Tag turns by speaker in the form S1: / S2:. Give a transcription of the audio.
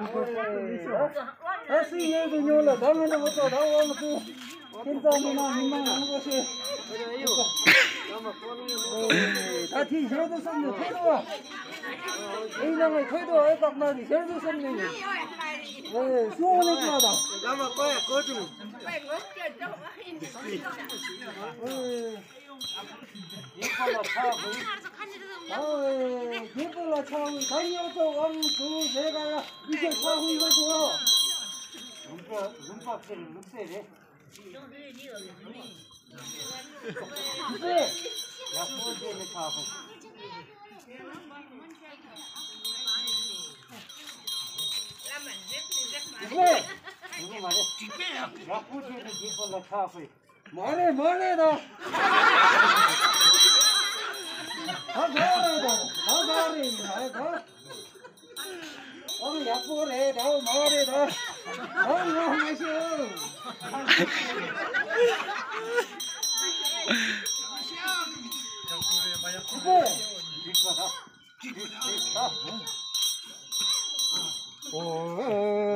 S1: thì
S2: Así es, señora, dame la foto, dame tú. ¿Quién sabe más, mi mamá, no sé. 다 뒤, 저도 썼네, 태도가. 이놈의 태도, 애각 말이, 저도 썼네. 네, 수원에 가다.
S3: Lama koya kotu.
S2: 예 쁠라 차고 다니어서 왕두 내가 이제 차고 이거 좋아. 눈파 눈파를 늑세래. 늑세. 약보제를 차고. 늑세. 누구 말해? 약보제를 예쁠라 차고. 말해 말해 나. 把我麻的他，把我麻没事。不不，哦。